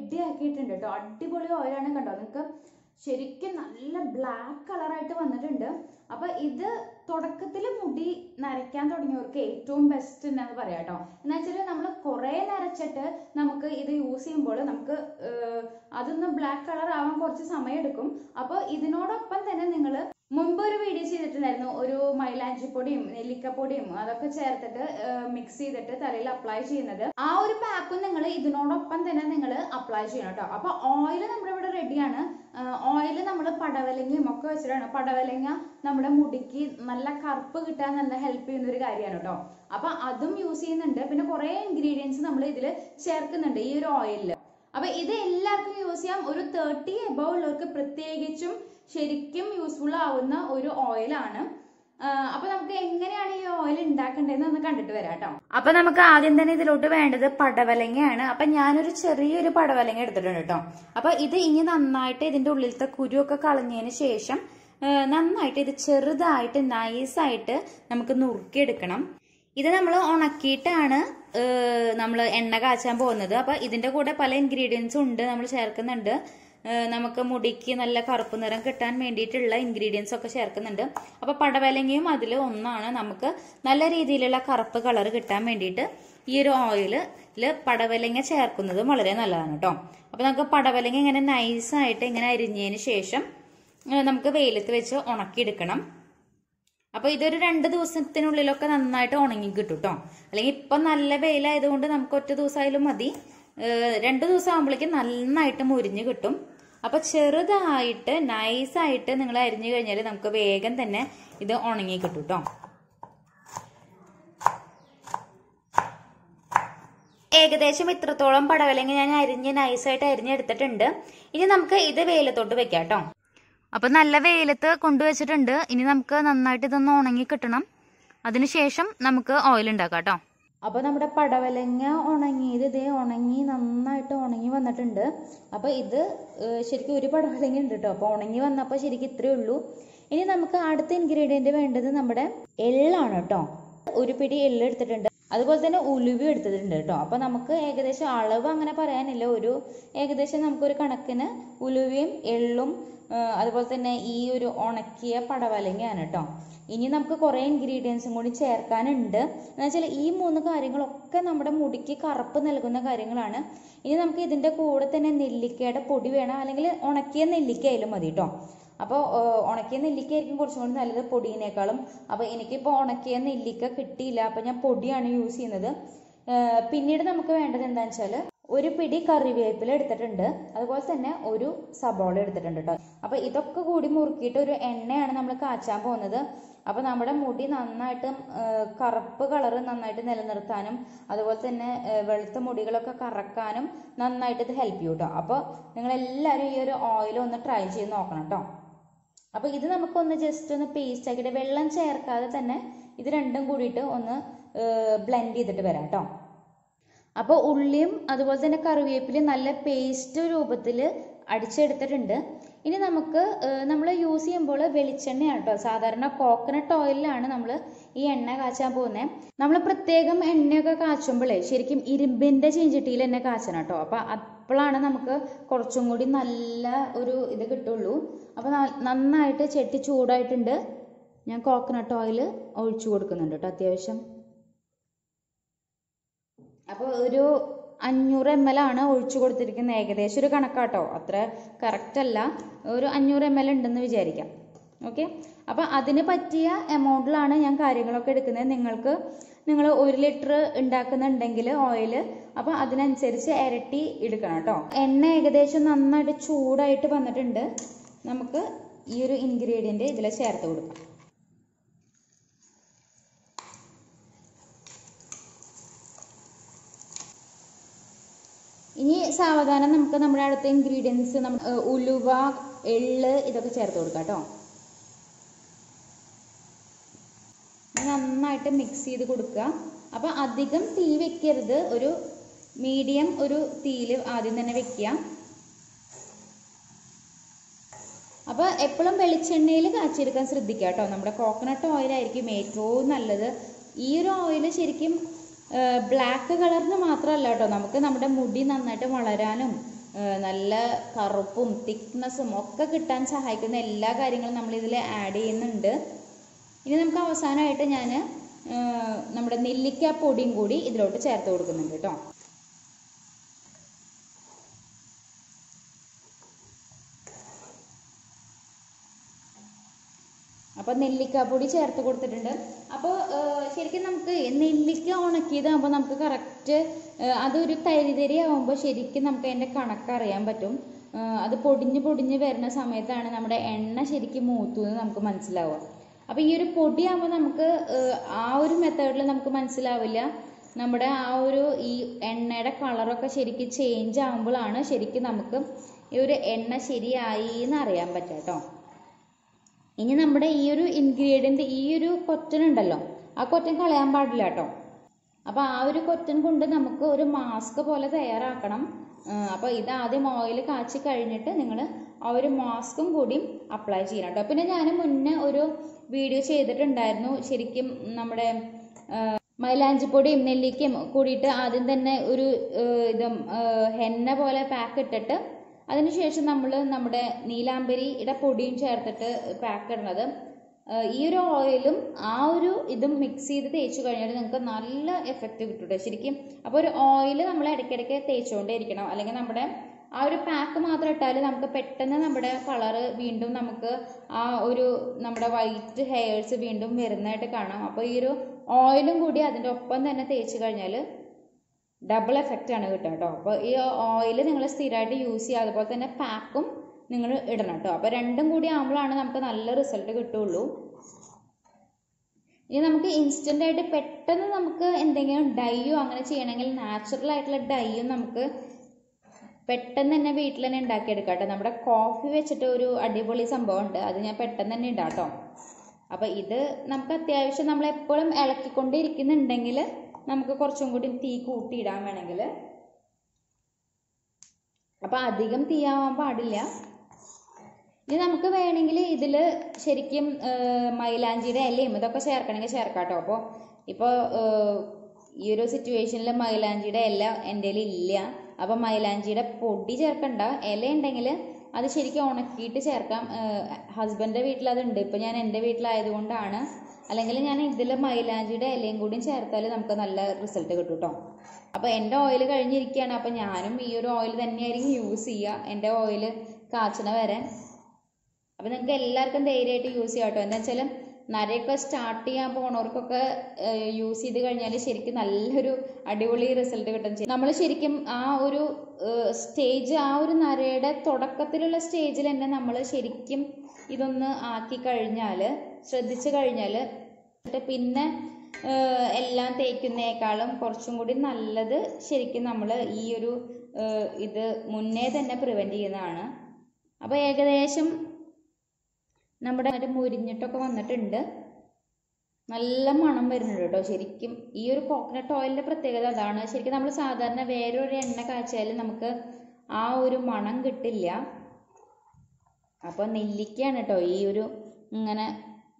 Ready ആക്കിയിട്ടുണ്ട് കേട്ടോ. അടിപൊളി ഓയിലാണ് കണ്ടോ? നിങ്ങൾക്ക് ശരിക്കും നല്ല ബ്ലാക്ക് കളറായിട്ട് വന്നിട്ടുണ്ട്. അപ്പൊ ഇത് തുടക്കത്തിൽ മുടി നരയ്ക്കാൻ തുടങ്ങിയവർക്ക് ഏറ്റവും ബെസ്റ്റ് എന്നാണ് പറയാം കേട്ടോ. എന്ന് വെച്ചാൽ നമ്മൾ കുറേ നരച്ചിട്ട് നമുക്ക് ഇത് യൂസ് ചെയ്യുമ്പോൾ നമുക്ക് അതൊന്ന് ബ്ലാക്ക് കളർ ആവാൻ കുറച്ച് സമയം എടുക്കും അപ്പോൾ ഇതിനോടൊപ്പം തന്നെ നിങ്ങൾ മുമ്പ് ഒരു വീഡിയോ ചെയ്തിട്ടുണ്ടായിരുന്നു. ഒരു മൈലാഞ്ചി മൈലാഞ്ചിപ്പൊടിയും നെല്ലിക്കപ്പൊടിയും അതൊക്കെ ചേർത്തിട്ട് മിക്സ് ചെയ്തിട്ട് തലയിൽ അപ്ലൈ ചെയ്യുന്നത്. ആ ഒരു പാക്കും നിങ്ങൾ ഇതിനോടൊപ്പം തന്നെ നിങ്ങൾ അപ്ലൈ ചെയ്യണം കേട്ടോ. അപ്പൊ ഓയിൽ നമ്മുടെ ഇവിടെ റെഡിയാണ് ഓയിൽ നമ്മൾ പടവലങ്ങയും ഒക്കെ വെച്ചിട്ടാണ്. പടവലങ്ങ നമ്മുടെ മുടിക്ക് നല്ല കറുപ്പ് കിട്ടാൻ നല്ല ഹെൽപ്പ് ചെയ്യുന്ന ഒരു കാര്യമാണ് കേട്ടോ. അപ്പൊ അതും യൂസ് ചെയ്യുന്നുണ്ട്. പിന്നെ കുറെ ഇൻഗ്രീഡിയൻസ് നമ്മൾ ഇതിൽ ചേർക്കുന്നുണ്ട് ഈ ഒരു ഓയിലിൽ അപ്പൊ ഇത് എല്ലാവർക്കും യൂസ് ചെയ്യാം. ഒരു തേർട്ടി എബവ് ഉള്ളവർക്ക് പ്രത്യേകിച്ചും ശരിക്കും യൂസ്ഫുൾ ആവുന്ന ഒരു ഓയിലാണ് അപ്പൊ നമുക്ക് എങ്ങനെയാണ് ഈ ഓയിൽ ഉണ്ടാക്കേണ്ടതെന്ന് ഒന്ന് കണ്ടിട്ട് വരാം കേട്ടോ അപ്പൊ നമുക്ക് ആദ്യം തന്നെ ഇതിലോട്ട് വേണ്ടത് പടവലങ്ങയാണ്. അപ്പൊ ഞാനൊരു ചെറിയൊരു പടവലങ്ങ എടുത്തിട്ടുണ്ട് കേട്ടോ അപ്പൊ ഇത് ഇനി നന്നായിട്ട് ഇതിന്റെ ഉള്ളിലത്തെ കുരുവൊക്കെ കളഞ്ഞതിന് ശേഷം നന്നായിട്ട് ഇത് ചെറുതായിട്ട് നൈസായിട്ട് നമുക്ക് നുറുക്കിയെടുക്കണം. ഇത് നമ്മൾ ഉണക്കിയിട്ടാണ് നമ്മൾ എണ്ണ കാച്ചാൻ പോകുന്നത്. അപ്പൊ ഇതിന്റെ കൂടെ പല ഇൻഗ്രീഡിയൻസും ഉണ്ട് നമ്മൾ ചേർക്കുന്നുണ്ട്. നമുക്ക് മുടിക്ക് നല്ല കറുപ്പ് നിറം കിട്ടാൻ വേണ്ടിയിട്ടുള്ള ഇൻഗ്രീഡിയൻസ് ഒക്കെ ചേർക്കുന്നുണ്ട്. അപ്പോൾ പടവലങ്ങയും അതിൽ ഒന്നാണ് നമുക്ക് നല്ല രീതിയിലുള്ള കറുപ്പ് കളർ കിട്ടാൻ വേണ്ടിയിട്ട് ഈ ഒരു ഓയിലിൽ പടവലങ്ങ ചേർക്കുന്നതും വളരെ നല്ലതാണ് കേട്ടോ അപ്പോൾ നമുക്ക് പടവലങ്ങ ഇങ്ങനെ നൈസായിട്ട് ഇങ്ങനെ അരിഞ്ഞതിന് ശേഷം നമുക്ക് വെയിലത്ത് വെച്ച് ഉണക്കിയെടുക്കണം. അപ്പൊ ഇതൊരു രണ്ട് ദിവസത്തിനുള്ളിലൊക്കെ നന്നായിട്ട് ഉണങ്ങി കിട്ടും കേട്ടോ അല്ലെങ്കിൽ ഇപ്പൊ നല്ല വെയിലായതുകൊണ്ട് നമുക്ക് ഒറ്റ ദിവസമായാലും മതി. രണ്ട് ദിവസം ആകുമ്പോഴേക്കും നന്നായിട്ട് മുരിഞ്ഞ് കിട്ടും. അപ്പൊ ചെറുതായിട്ട് നൈസായിട്ട് നിങ്ങൾ അരിഞ്ഞു കഴിഞ്ഞാൽ നമുക്ക് വേഗം തന്നെ ഇത് ഉണങ്ങി കിട്ടും കേട്ടോ ഏകദേശം ഇത്രത്തോളം പടവലങ്ങ ഞാൻ അരിഞ്ഞ് നൈസായിട്ട് അരിഞ്ഞെടുത്തിട്ടുണ്ട്. ഇനി നമുക്ക് ഇത് വെയിലത്തോട്ട് വെക്കാം കേട്ടോ അപ്പൊ നല്ല വെയിലത്ത് കൊണ്ടുവച്ചിട്ടുണ്ട്. ഇനി നമുക്ക് നന്നായിട്ട് ഇതൊന്ന് ഉണങ്ങി കിട്ടണം. അതിനുശേഷം നമുക്ക് ഓയിൽ ഉണ്ടാക്കാം കേട്ടോ അപ്പൊ നമ്മുടെ പടവലങ്ങ ഉണങ്ങിയത് ഇതേ ഉണങ്ങി നന്നായിട്ട് ഉണങ്ങി വന്നിട്ടുണ്ട്. അപ്പൊ ഇത് ശരിക്കും ഒരു പടവലങ്ങ ഉണ്ട് കേട്ടോ അപ്പൊ ഉണങ്ങി വന്നപ്പോൾ ശരിക്കും ഇത്രയേ ഉള്ളൂ. ഇനി നമുക്ക് അടുത്ത ഇൻഗ്രീഡിയന്റ് വേണ്ടത് നമ്മുടെ എള്ളാണ് കേട്ടോ ഒരു പിടി എള്ള് എടുത്തിട്ടുണ്ട്. അതുപോലെ തന്നെ ഉലുവ എടുത്തിട്ടുണ്ട് കേട്ടോ. അപ്പോൾ നമുക്ക് ഏകദേശം അളവ് അങ്ങനെ പറയാനില്ല. ഒരു ഏകദേശം നമുക്കൊരു കണക്കിന് ഉലുവയും എള്ളും അതുപോലെ തന്നെ ഈ ഒരു ഉണക്കിയ പടവലങ്ങയാണ് കേട്ടോ. ഇനി നമുക്ക് കുറേ ഇൻഗ്രീഡിയൻസും കൂടി ചേർക്കാനുണ്ട്. എന്ന് വെച്ചാൽ ഈ മൂന്ന് കാര്യങ്ങളൊക്കെ നമ്മുടെ മുടിക്ക് കറുപ്പ് നൽകുന്ന കാര്യങ്ങളാണ്. ഇനി നമുക്ക് ഇതിന്റെ കൂടെ തന്നെ നെല്ലിക്കയുടെ പൊടി വേണം. അല്ലെങ്കിൽ ഉണക്കിയ നെല്ലിക്ക ആയാലും മതി കേട്ടോ. അപ്പോൾ ഉണക്കിയ നെല്ലിക്ക ആയിരിക്കും കുറച്ചും കൂടി നല്ലത് പൊടിയിനേക്കാളും അപ്പോൾ എനിക്കിപ്പോൾ ഉണക്കിയ നെല്ലിക്ക കിട്ടിയില്ല. അപ്പോൾ ഞാൻ പൊടിയാണ് യൂസ് ചെയ്യുന്നത്. പിന്നീട് നമുക്ക് വേണ്ടത് എന്താണെന്ന് വെച്ചാൽ ഒരു പിടി കറിവേപ്പില എടുത്തിട്ടുണ്ട്. അതുപോലെ തന്നെ ഒരു സബോള എടുത്തിട്ടുണ്ട് കേട്ടോ അപ്പോൾ ഇതൊക്കെ കൂടി മുറുക്കിയിട്ട് ഒരു എണ്ണയാണ് നമ്മൾ കാച്ചാൻ പോകുന്നത്. അപ്പോൾ നമ്മുടെ മുടി നന്നായിട്ട് കറുപ്പ് കളറ് നന്നായിട്ട് നിലനിർത്താനും അതുപോലെ തന്നെ വെളുത്ത മുടികളൊക്കെ കറക്കാനും നന്നായിട്ട് ഇത് ഹെൽപ്പ് ചെയ്യും കേട്ടോ അപ്പോൾ നിങ്ങൾ എല്ലാവരും ഈ ഒരു ഓയിൽ ഒന്ന് ട്രൈ ചെയ്ത് നോക്കണം കേട്ടോ അപ്പൊ ഇത് നമുക്കൊന്ന് ജസ്റ്റ് ഒന്ന് പേസ്റ്റ് ആക്കിയിട്ട് വെള്ളം ചേർക്കാതെ തന്നെ ഇത് രണ്ടും കൂടിയിട്ട് ഒന്ന് ബ്ലെൻഡ് ചെയ്തിട്ട് വരാം കേട്ടോ അപ്പോൾ ഉള്ളിയും അതുപോലെ തന്നെ കറിവേപ്പിലയും നല്ല പേസ്റ്റ് രൂപത്തിൽ അടിച്ചെടുത്തിട്ടുണ്ട്. ഇനി നമുക്ക് നമ്മൾ യൂസ് ചെയ്യുമ്പോൾ വെളിച്ചെണ്ണയാണ് കേട്ടോ സാധാരണ കോക്കനട്ട് ഓയിലാണ് നമ്മൾ ഈ എണ്ണ കാച്ചാൻ പോകുന്നത് നമ്മൾ പ്രത്യേകം എണ്ണയൊക്കെ കാച്ചുമ്പോഴേ ശരിക്കും ഇരുമ്പിന്റെ ചീഞ്ചട്ടിയിൽ തന്നെ കാച്ചണം കേട്ടോ അപ്പം അപ്പോഴാണ് നമുക്ക് കുറച്ചും കൂടി നല്ല ഒരു ഇത് കിട്ടുള്ളൂ. അപ്പോൾ നന്നായിട്ട് ചെട്ടി ചൂടായിട്ടുണ്ട്. ഞാൻ കോക്കനട്ട് ഓയിൽ ഒഴിച്ചു കൊടുക്കുന്നുണ്ട് കേട്ടോ അത്യാവശ്യം. അപ്പോൾ ഒരു അഞ്ഞൂറ് എം എൽ ആണ് ഒഴിച്ചു കൊടുത്തിരിക്കുന്നത്. ഏകദേശം ഒരു കണക്കാട്ടോ. അത്ര കറക്റ്റ് അല്ല. ഒരു അഞ്ഞൂറ് എം എൽ ഉണ്ടെന്ന് വിചാരിക്കാം. ഓക്കെ അപ്പം അതിന് പറ്റിയ എമൗണ്ടിലാണ് ഞാൻ കാര്യങ്ങളൊക്കെ എടുക്കുന്നത്. നിങ്ങൾക്ക് നിങ്ങൾ ഒരു ലിറ്റർ ഉണ്ടാക്കുന്നുണ്ടെങ്കിൽ ഓയിൽ അപ്പം അതിനനുസരിച്ച് ഇരട്ടി എടുക്കണം കേട്ടോ. എണ്ണ ഏകദേശം നന്നായിട്ട് ചൂടായിട്ട് വന്നിട്ടുണ്ട്. നമുക്ക് ഈ ഒരു ഇൻഗ്രീഡിയന്റ് ഇതിൽ ചേർത്ത് കൊടുക്കാം. ഇനി സാവധാനം നമുക്ക് നമ്മുടെ അടുത്ത ഇൻഗ്രീഡിയൻസ് നമ്മുടെ ഉലുവ എള്ള് ഇതൊക്കെ ചേർത്ത് കൊടുക്കാം കേട്ടോ. നന്നായിട്ട് മിക്സ് ചെയ്ത് കൊടുക്കുക. അപ്പോൾ അധികം തീ വെക്കരുത്. ഒരു മീഡിയം ഒരു തീയിൽ ആദ്യം തന്നെ വെക്കുക. അപ്പോൾ എപ്പോഴും വെളിച്ചെണ്ണയിൽ കാച്ചിയെടുക്കാൻ ശ്രദ്ധിക്കുക കേട്ടോ. നമ്മുടെ കോക്കനട്ട് ഓയിലായിരിക്കും ഏറ്റവും നല്ലത്. ഈ ഒരു ഓയിൽ ശരിക്കും ബ്ലാക്ക് കളറിന് മാത്രമല്ല കേട്ടോ. നമുക്ക് നമ്മുടെ മുടി നന്നായിട്ട് വളരാനും നല്ല കറുപ്പും തിക്നെസ്സും ഒക്കെ കിട്ടാൻ സഹായിക്കുന്ന എല്ലാ കാര്യങ്ങളും നമ്മൾ ഇതിൽ ആഡ് ചെയ്യുന്നുണ്ട്. ഇനി നമുക്ക് അവസാനമായിട്ട് ഞാൻ നമ്മുടെ നെല്ലിക്ക പൊടിയും കൂടി ഇതിലോട്ട് ചേർത്ത് കൊടുക്കുന്നുണ്ട് കേട്ടോ. അപ്പോൾ നെല്ലിക്കാപ്പൊടി ചേർത്ത് കൊടുത്തിട്ടുണ്ട്. അപ്പോൾ ശരിക്കും നമുക്ക് നെല്ലിക്ക ഉണക്കിയതാകുമ്പോൾ നമുക്ക് കറക്റ്റ് അതൊരു തരി തരി ആകുമ്പോൾ ശരിക്കും നമുക്ക് അതിന്റെ കണക്ക് അറിയാൻ പറ്റും. അത് പൊടിഞ്ഞ് പൊടിഞ്ഞ് വരുന്ന സമയത്താണ് നമ്മുടെ എണ്ണ ശരിക്കും മൂത്തു എന്ന് നമുക്ക് മനസ്സിലാവുക. അപ്പോൾ ഈ ഒരു പൊടിയാകുമ്പോൾ നമുക്ക് ആ ഒരു മെത്തേഡിൽ നമുക്ക് മനസ്സിലാവില്ല. നമ്മുടെ ആ ഒരു ഈ എണ്ണയുടെ കളറൊക്കെ ശരിക്കും ചേഞ്ച് ആകുമ്പോഴാണ് ശരിക്കും നമുക്ക് ഈ ഒരു എണ്ണ ശരിയായി എന്ന് അറിയാൻ പറ്റുക കേട്ടോ ഇനി നമ്മുടെ ഈ ഒരു ഇൻഗ്രീഡിയന്റ് ഈ ഒരു കൊറ്റൻ ഉണ്ടല്ലോ ആ കൊറ്റൻ കളയാൻ പാടില്ല കേട്ടോ അപ്പോൾ ആ ഒരു കൊറ്റൻ കൊണ്ട് നമുക്ക് ഒരു മാസ്ക് പോലെ തയ്യാറാക്കണം. അപ്പോൾ ഇത് ആദ്യം ഓയിൽ കാച്ചി കഴിഞ്ഞിട്ട് നിങ്ങൾ ആ ഒരു മാസ്കും കൂടി അപ്ലൈ ചെയ്യണം കേട്ടോ പിന്നെ ഞാൻ മുന്നേ ഒരു വീഡിയോ ചെയ്തിട്ടുണ്ടായിരുന്നു. ശരിക്കും നമ്മുടെ മൈലാഞ്ചി മൈലാഞ്ചിപ്പൊടിയും നെല്ലിക്കയും കൂടിയിട്ട് ആദ്യം തന്നെ ഒരു ഇതും ഹെന്ന പോലെ പാക്ക് ഇട്ടിട്ട് അതിനുശേഷം നമ്മൾ നമ്മുടെ നീലാംബരിയുടെ പൊടിയും ചേർത്തിട്ട് പാക്ക് ഇടുന്നത്. ഈ ഒരു ഓയിലും ആ ഒരു ഇതും മിക്സ് ചെയ്ത് തേച്ച് കഴിഞ്ഞാൽ നിങ്ങൾക്ക് നല്ല എഫക്റ്റ് കിട്ടും ട്ടോ. ശരിക്കും അപ്പോൾ ഒരു ഓയിൽ നമ്മൾ ഇടയ്ക്കിടയ്ക്ക് തേച്ചുകൊണ്ടേ ഇരിക്കണം അല്ലെങ്കിൽ നമ്മുടെ ആ ഒരു പാക്ക് മാത്രം ഇട്ടാൽ നമുക്ക് പെട്ടെന്ന് നമ്മുടെ കളറ് വീണ്ടും നമുക്ക് ആ ഒരു നമ്മുടെ വൈറ്റ് ഹെയർസ് വീണ്ടും വരുന്നതായിട്ട് കാണാം. അപ്പോൾ ഈ ഒരു ഓയിലും കൂടി അതിന്റെ ഒപ്പം തന്നെ തേച്ച് കഴിഞ്ഞാൽ ഡബിൾ എഫക്റ്റ് ആണ് കിട്ടുക കേട്ടോ അപ്പോൾ ഈ ഓയിൽ നിങ്ങൾ സ്ഥിരമായിട്ട് യൂസ് ചെയ്യുക. അതുപോലെ തന്നെ പാക്കും നിങ്ങൾ ഇടണം കേട്ടോ അപ്പോൾ രണ്ടും കൂടി ആകുമ്പോഴാണ് നമുക്ക് നല്ല റിസൾട്ട് കിട്ടുള്ളൂ ഇനി നമുക്ക് ഇൻസ്റ്റന്റ് ആയിട്ട് പെട്ടെന്ന് നമുക്ക് എന്തെങ്കിലും ഡൈയോ അങ്ങനെ ചെയ്യണമെങ്കിൽ നാച്ചുറൽ ആയിട്ടുള്ള ഡൈയും നമുക്ക് പെട്ടെന്ന് തന്നെ വീട്ടിൽ തന്നെ ഉണ്ടാക്കിയെടുക്കാം കേട്ടോ. നമ്മുടെ കോഫി വെച്ചിട്ട് ഒരു അടിപൊളി സംഭവം ഉണ്ട് അത് ഞാൻ പെട്ടെന്ന് തന്നെ ഇടാം കേട്ടോ അപ്പോൾ ഇത് നമുക്ക് അത്യാവശ്യം നമ്മൾ എപ്പോഴും ഇളക്കിക്കൊണ്ടിരിക്കുന്നുണ്ടെങ്കിൽ നമുക്ക് കുറച്ചും കൂടി തീ കൂട്ടിയിടാൻ വേണമെങ്കിൽ. അപ്പോൾ അധികം തീയാവാൻ പാടില്ല. ഇനി നമുക്ക് വേണമെങ്കിൽ ഇതിൽ ശരിക്കും മൈലാഞ്ചിയുടെ ഇലയും ഇതൊക്കെ ചേർക്കണമെങ്കിൽ ചേർക്കാം കേട്ടോ. അപ്പോൾ ഇപ്പോൾ ഈ ഒരു സിറ്റുവേഷനിൽ മൈലാഞ്ചിയുടെ ഇല എന്റെ ഇല്ല. അപ്പോൾ മൈലാഞ്ചിയുടെ പൊടി ചേർക്കണ്ട. ഇല ഉണ്ടെങ്കിൽ അത് ശരിക്കും ഉണക്കിയിട്ട് ചേർക്കാം. ഹസ്ബൻഡിന്റെ വീട്ടിൽ അതുണ്ട്. ഇപ്പം ഞാൻ എന്റെ വീട്ടിലായതുകൊണ്ടാണ്. അല്ലെങ്കിൽ ഞാൻ ഇതിൽ മൈലാഞ്ചിയുടെ ഇലയും കൂടി ചേർത്താൽ നമുക്ക് നല്ല റിസൾട്ട് കിട്ടും കേട്ടോ അപ്പോൾ എന്റെ ഓയിൽ കഴിഞ്ഞിരിക്കുകയാണ്. അപ്പോൾ ഞാനും ഈ ഒരു ഓയിൽ തന്നെയായിരിക്കും യൂസ് ചെയ്യുക. എന്റെ ഓയിൽ കാച്ചണ വരെ. അപ്പോൾ നിങ്ങൾക്ക് എല്ലാവർക്കും ധൈര്യമായിട്ട് യൂസ് ചെയ്യാം കേട്ടോ എന്താ വെച്ചാൽ നരയൊക്കെ സ്റ്റാർട്ട് ചെയ്യാൻ പോണവർക്കൊക്കെ യൂസ് ചെയ്ത് കഴിഞ്ഞാൽ ശരിക്കും നല്ലൊരു അടിപൊളി റിസൾട്ട് കിട്ടും. നമ്മൾ ശരിക്കും ആ ഒരു സ്റ്റേജ് ആ ഒരു നരയുടെ തുടക്കത്തിലുള്ള സ്റ്റേജിൽ തന്നെ നമ്മൾ ശരിക്കും ഇതൊന്ന് ആക്കി കഴിഞ്ഞാൽ ശ്രദ്ധിച്ചു കഴിഞ്ഞാൽ പിന്നെ എല്ലാം തേക്കുന്നേക്കാളും കുറച്ചും കൂടി നല്ലത് ശരിക്കും നമ്മൾ ഈ ഒരു ഇത് മുന്നേ തന്നെ പ്രിവെന്റ് ചെയ്യുന്നതാണ്. അപ്പോൾ ഏകദേശം നമ്മുടെ ഒരു മുരിഞ്ഞിട്ടൊക്കെ വന്നിട്ടുണ്ട്. നല്ല മണം വരുന്നുണ്ട് കേട്ടോ. ശരിക്കും ഈ ഒരു കോക്കനട്ട് ഓയിലിന്റെ പ്രത്യേകത അതാണ്. ശരിക്കും നമ്മൾ സാധാരണ വേറൊരു എണ്ണ കാച്ചാൽ നമുക്ക് ആ ഒരു മണം കിട്ടില്ല. അപ്പോൾ നെല്ലിക്കയാണ് കേട്ടോ ഈ ഒരു ഇങ്ങനെ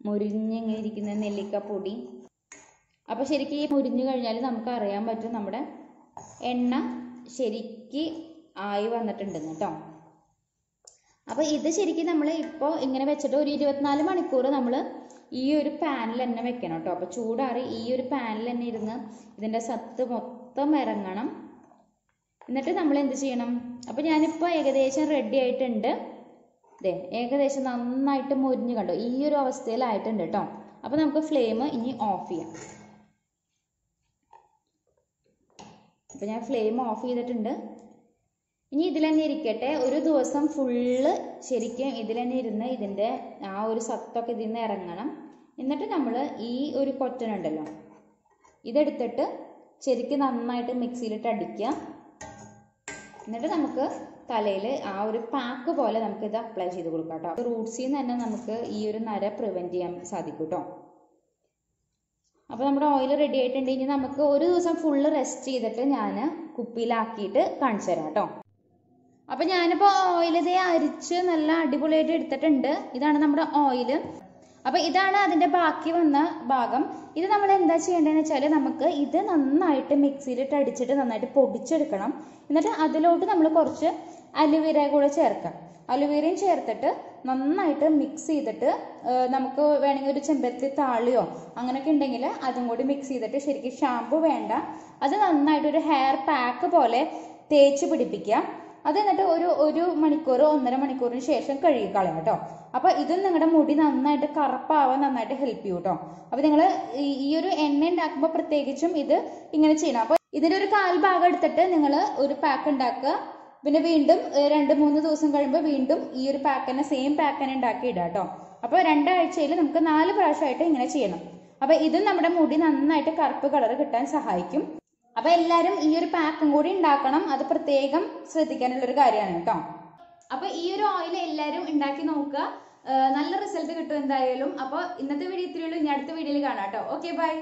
മുരിഞ്ഞിങ്ങനെ ഇരിക്കുന്ന നെല്ലിക്ക പൊടി. അപ്പോൾ ശരിക്കും ഈ മുരിഞ്ഞു കഴിഞ്ഞാൽ നമുക്ക് അറിയാൻ പറ്റും നമ്മുടെ എണ്ണ ശരിക്ക് ആയി വന്നിട്ടുണ്ടെന്ന് കേട്ടോ. അപ്പോൾ ഇത് ശരിക്കും നമ്മൾ ഇപ്പോൾ ഇങ്ങനെ വെച്ചിട്ട് ഒരു ഇരുപത്തിനാല് മണിക്കൂർ നമ്മൾ ഈ ഒരു പാനിൽ തന്നെ വെക്കണം കേട്ടോ. അപ്പോൾ ചൂടാറി ഈ ഒരു പാനിൽ തന്നെ ഇരുന്ന് ഇതിന്റെ സത്ത് മൊത്തം ഇറങ്ങണം. എന്നിട്ട് നമ്മൾ എന്ത് ചെയ്യണം? അപ്പോൾ ഞാനിപ്പോൾ ഏകദേശം റെഡി ആയിട്ടുണ്ട്. ദേ ഏകദേശം നന്നായിട്ട് മുരിഞ്ഞ് കണ്ടോ? ഈ ഒരു അവസ്ഥയിലായിട്ടുണ്ട് കേട്ടോ. അപ്പോൾ നമുക്ക് ഫ്ലെയിം ഇനി ഓഫ് ചെയ്യാം. അപ്പോൾ ഞാൻ ഫ്ലെയിം ഓഫ് ചെയ്തിട്ടുണ്ട്. ഇനി ഇതിൽ തന്നെ ഇരിക്കട്ടെ. ഒരു ദിവസം ഫുള്ള് ശരിക്കും ഇതിൽ തന്നെ ഇരുന്ന് ഇതിന്റെ ആ ഒരു സത്തൊക്കെ ഇതിൽ നിന്ന് ഇറങ്ങണം. എന്നിട്ട് നമ്മൾ ഈ ഒരു കൊറ്റനുണ്ടല്ലോ ഇതെടുത്തിട്ട് ശരിക്കും നന്നായിട്ട് മിക്സിയിലിട്ട് അടിക്കുക. എന്നിട്ട് നമുക്ക് തലയിൽ ആ ഒരു പാക്ക് പോലെ നമുക്ക് ഇത് അപ്ലൈ ചെയ്ത് കൊടുക്കാം കേട്ടോ. റൂട്ട്സിൽ നിന്ന് തന്നെ നമുക്ക് ഈ ഒരു നര പ്രിവെന്റ് ചെയ്യാൻ സാധിക്കും കേട്ടോ. അപ്പോൾ നമ്മുടെ ഓയിൽ റെഡി ആയിട്ടുണ്ട്. ഇനി നമുക്ക് ഒരു ദിവസം ഫുള്ള് റെസ്റ്റ് ചെയ്തിട്ട് ഞാൻ കുപ്പിയിലാക്കിയിട്ട് കാണിച്ചു തരാം കേട്ടോ. അപ്പോൾ ഞാനിപ്പോൾ ഓയിൽ ഇതേ അരിച്ച് നല്ല അടിപൊളിയായിട്ട് എടുത്തിട്ടുണ്ട്. ഇതാണ് നമ്മുടെ ഓയിൽ അപ്പോൾ ഇതാണ് അതിന്റെ ബാക്കി വന്ന ഭാഗം. ഇത് നമ്മൾ എന്താ ചെയ്യേണ്ടതെന്ന് വെച്ചാൽ നമുക്ക് ഇത് നന്നായിട്ട് മിക്സിയിലിട്ട് അടിച്ചിട്ട് നന്നായിട്ട് പൊടിച്ചെടുക്കണം. എന്നിട്ട് അതിലോട്ട് നമ്മൾ കുറച്ച് അലുവീര കൂടെ ചേർക്കാം. അലുവീരയും ചേർത്തിട്ട് നന്നായിട്ട് മിക്സ് ചെയ്തിട്ട് നമുക്ക് വേണമെങ്കിൽ ഒരു ചെമ്പരത്തി താളിയോ അങ്ങനെയൊക്കെ ഉണ്ടെങ്കിൽ അതും കൂടി മിക്സ് ചെയ്തിട്ട് ശരിക്കും ഷാമ്പു വേണ്ട. അത് നന്നായിട്ട് ഒരു ഹെയർ പാക്ക് പോലെ തേച്ച് പിടിപ്പിക്കുക അത് എന്നിട്ട് ഒരു ഒരു മണിക്കൂർ ഒന്നര മണിക്കൂറിന് ശേഷം കഴുകി കളയാം കേട്ടോ. അപ്പൊ ഇത് നിങ്ങളുടെ മുടി നന്നായിട്ട് കറുപ്പാവാൻ നന്നായിട്ട് ഹെൽപ്പ് ചെയ്യും കേട്ടോ. അപ്പൊ നിങ്ങൾ ഈ ഒരു എണ്ണ ഉണ്ടാക്കുമ്പോൾ പ്രത്യേകിച്ചും ഇത് ഇങ്ങനെ ചെയ്യണം. അപ്പൊ ഇതിന്റെ ഒരു കാൽ ഭാഗം എടുത്തിട്ട് നിങ്ങൾ ഒരു പാക്ക് ഉണ്ടാക്കുക. പിന്നെ വീണ്ടും രണ്ട് മൂന്ന് ദിവസം കഴിയുമ്പോൾ വീണ്ടും ഈ ഒരു പാക്ക് തന്നെ സെയിം പാക്ക് തന്നെ ഉണ്ടാക്കി ഇടുക കേട്ടോ. അപ്പൊ രണ്ടാഴ്ചയിൽ നമുക്ക് നാല് പ്രാവശ്യമായിട്ട് ഇങ്ങനെ ചെയ്യണം. അപ്പൊ ഇത് നമ്മുടെ മുടി നന്നായിട്ട് കറുപ്പ് കളർ കിട്ടാൻ സഹായിക്കും. അപ്പൊ എല്ലാരും ഈ ഒരു പാക്കും കൂടി ഉണ്ടാക്കണം. അത് പ്രത്യേകം ശ്രദ്ധിക്കാനുള്ള ഒരു കാര്യമാണ് കേട്ടോ. അപ്പൊ ഈ ഒരു ഓയിൽ എല്ലാരും ഉണ്ടാക്കി നോക്കുക. നല്ല റിസൾട്ട് കിട്ടും എന്തായാലും. അപ്പൊ ഇന്നത്തെ വീഡിയോ ഇത്രയുള്ളൂ ഇനി അടുത്ത വീഡിയോയിൽ കാണാം കേട്ടോ. Okay bye